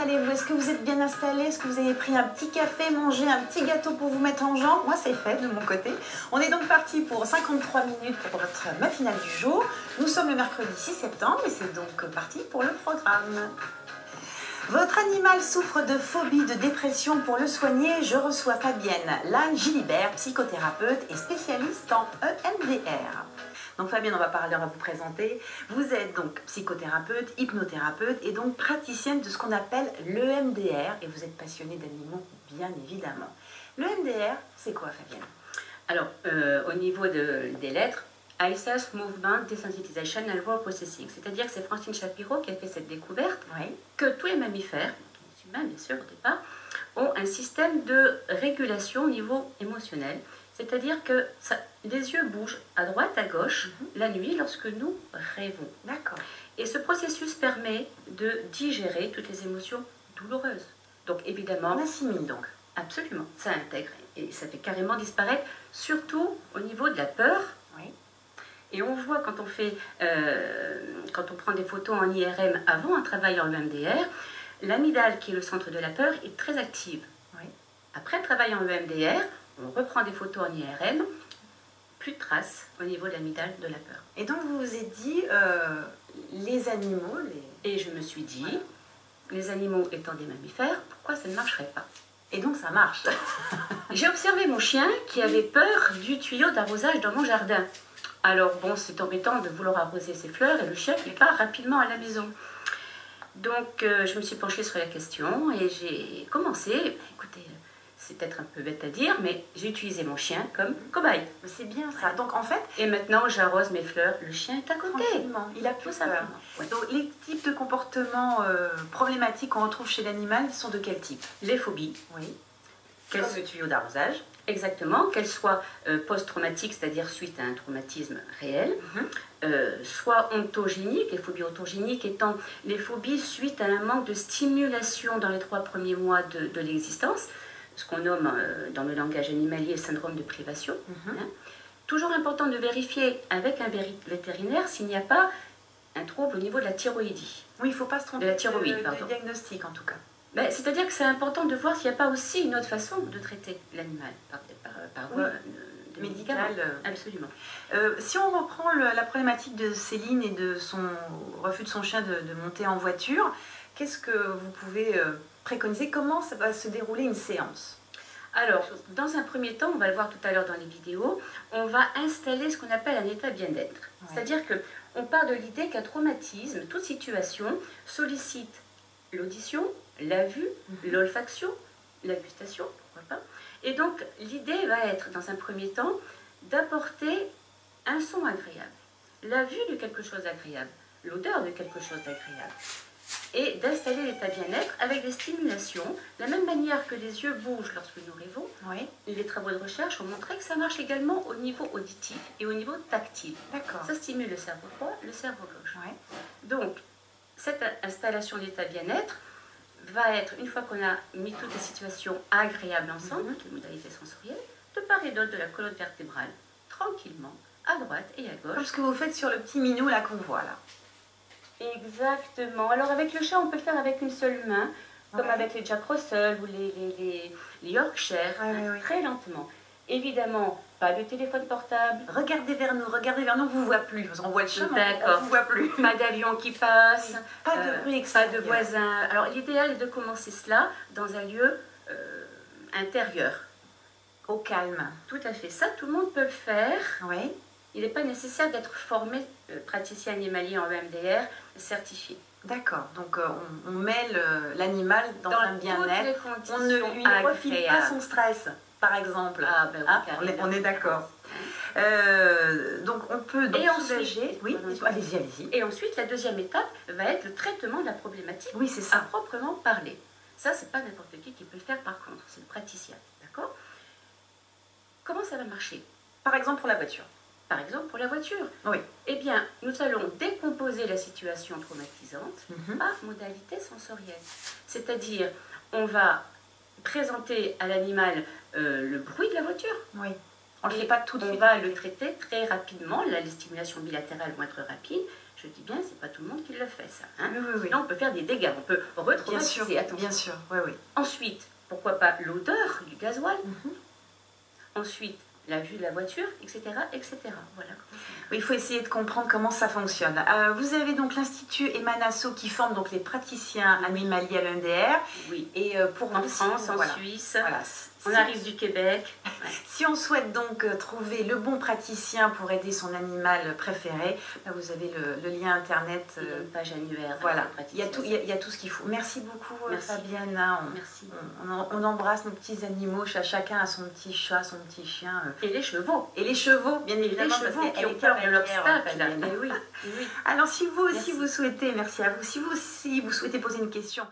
allez-vous Est-ce que vous êtes bien installés Est-ce que vous avez pris un petit café, mangé un petit gâteau pour vous mettre en jambe? Moi, c'est fait de mon côté. On est donc parti pour 53 minutes pour votre matinale du jour. Nous sommes le mercredi 6 septembre et c'est donc parti pour le programme. Votre animal souffre de phobie, de dépression. Pour le soigner, je reçois Fabienne Lange Gilibert, psychothérapeute et spécialiste en EMDR. Donc Fabienne, on va parler, on va vous présenter. Vous êtes donc psychothérapeute, hypnothérapeute et donc praticienne de ce qu'on appelle l'EMDR et vous êtes passionnée d'animaux, bien évidemment. L'EMDR, c'est quoi Fabienne? Alors, euh, au niveau de, des lettres, ISS Movement Desensitization and Processing, c'est-à-dire que c'est Francine Shapiro qui a fait cette découverte que tous les mammifères, les humains bien sûr au départ, ont un système de régulation au niveau émotionnel c'est-à-dire que ça, les yeux bougent à droite, à gauche, mhm. la nuit, lorsque nous rêvons. D'accord. Et ce processus permet de digérer toutes les émotions douloureuses. Donc évidemment... On assimile donc. Absolument, ça intègre. Et ça fait carrément disparaître, surtout au niveau de la peur. Oui. Et on voit quand on fait, euh, quand on prend des photos en IRM avant un travail en EMDR, l'amygdale, qui est le centre de la peur, est très active. Oui. Après un travail en EMDR, on reprend des photos en IRM, plus de traces au niveau de l'amygdale de la peur. Et donc vous vous êtes dit, euh, les animaux, et je me suis dit, les animaux étant des mammifères, pourquoi ça ne marcherait pas? Et donc ça marche. J'ai observé mon chien qui avait peur du tuyau d'arrosage dans mon jardin. Alors bon, c'est embêtant de vouloir arroser ses fleurs et le chien il part rapidement à la maison. Donc euh, je me suis penchée sur la question et j'ai commencé, écoutez, c'est peut-être un peu bête à dire, mais j'ai utilisé mon chien comme cobaye. C'est bien ça. Donc en fait. Et maintenant, j'arrose mes fleurs. Le chien est à côté. Il a plus peur. Donc les types de comportements euh, problématiques qu'on retrouve chez l'animal sont de quel type? Les phobies. Oui. Comme le tuyau d'arrosage. Exactement, qu'elles soient euh, post-traumatiques, c'est-à-dire suite à un traumatisme réel, mhm. euh, soit ontogéniques, les phobies ontogéniques étant les phobies suite à un manque de stimulation dans les trois premiers mois de l'existence, ce qu'on nomme euh, dans le langage animalier syndrome de privation. Mhm. Hein. Toujours important de vérifier avec un vétérinaire s'il n'y a pas un trouble au niveau de la thyroïdie. Oui, il ne faut pas se tromper de la thyroïde, pardon. diagnostic en tout cas. Ben, C'est-à-dire que c'est important de voir s'il n'y a pas aussi une autre façon de traiter l'animal par, par, voie euh, médicale. Euh. Absolument. si on reprend la problématique de Céline et de son refus de son chien de, de monter en voiture, qu'est-ce que vous pouvez préconiser? Comment ça va se dérouler une séance? Alors, dans un premier temps, on va le voir tout à l'heure dans les vidéos, on va installer ce qu'on appelle un état bien-être. C'est-à-dire que on part de l'idée qu'un traumatisme, toute situation, sollicite l'audition, la vue, mhm. l'olfaction, la gustation, pourquoi pas. Et donc, l'idée va être, dans un premier temps, d'apporter un son agréable, la vue de quelque chose d'agréable, l'odeur de quelque chose d'agréable et d'installer l'état bien-être avec des stimulations, de la même manière que les yeux bougent lorsque nous rêvons. Oui. Les travaux de recherche ont montré que ça marche également au niveau auditif et au niveau tactile. D'accord. Ça stimule le cerveau droit, le cerveau gauche. Donc, cette installation d'état bien-être va être, une fois qu'on a mis toutes les situations agréables ensemble, toutes les modalités sensorielles, de part et d'autre de la colonne vertébrale, tranquillement, à droite et à gauche. Comme ce que vous faites sur le petit minou là qu'on voit là. Exactement. Alors avec le chat, on peut faire avec une seule main, comme avec les Jack Russell ou les, les, les, Yorkshire, très lentement. Évidemment, pas de téléphone portable. Regardez vers nous, regardez vers nous, on vous voit plus. On voit le chat, on vous voit plus. Pas d'avion qui passe. Pas de euh, bruit Pas de voisins. Alors l'idéal est de commencer cela dans un lieu euh, intérieur. Au calme. Tout à fait. Ça, tout le monde peut le faire. Oui. Il n'est pas nécessaire d'être formé euh, praticien animalier en EMDR certifié. D'accord, donc euh, on, met l'animal dans, un bien-être, on ne lui profite pas son stress, par exemple. Ah, ben ah, on est, d'accord. Euh, donc on peut donc et ensuite, oui, allez-y, allez-y. Et ensuite, la deuxième étape va être le traitement de la problématique. Oui, c'est ça. À proprement parler. Ça, c'est pas n'importe qui qui peut le faire. Par contre, c'est le praticien, d'accord? Comment ça va marcher? Par exemple pour la voiture par exemple pour la voiture. Oui. Eh bien, nous allons décomposer la situation traumatisante mhm. par modalité sensorielle. C'est-à-dire, on va présenter à l'animal euh, le bruit de la voiture. Oui. On ne fait pas tout de On va le traiter très rapidement. Là, les stimulations bilatérales vont être rapides Je dis bien, c'est pas tout le monde qui le fait ça. hein. Oui, oui, oui. Là, on peut faire des dégâts, on peut Bien retraumatiser. sûr, attention. bien sûr, oui, oui. Ensuite, pourquoi pas l'odeur du gasoil? Mhm. Ensuite, la vue de la voiture, etc. etc. Voilà. Oui, Il faut essayer de comprendre comment ça fonctionne. Euh, vous avez donc l'Institut Emanasso qui forme donc les praticiens animaliers à l'EMDR. Oui. Et euh, pour En vous, France, en voilà. Suisse, Voilà. on Si- arrive du Québec. Ouais. Si on souhaite donc euh, trouver le bon praticien pour aider son animal préféré, bah, vous avez le, le lien internet. Euh, une page annuaire. voilà, de il y, a tout, il, y praticien. a, il y a tout ce qu'il faut. Merci beaucoup Merci. Fabienne. hein. On- Merci. On, on- embrasse nos petits animaux, Ch- chacun a son petit chat, son petit chien. Et les chevaux. Et les chevaux, bien les évidemment, parce chevaux qu'elle qui ont peur de l'obstacle. Oui, oui. Alors si vous aussi vous souhaitez, merci à vous, si vous aussi vous souhaitez poser une question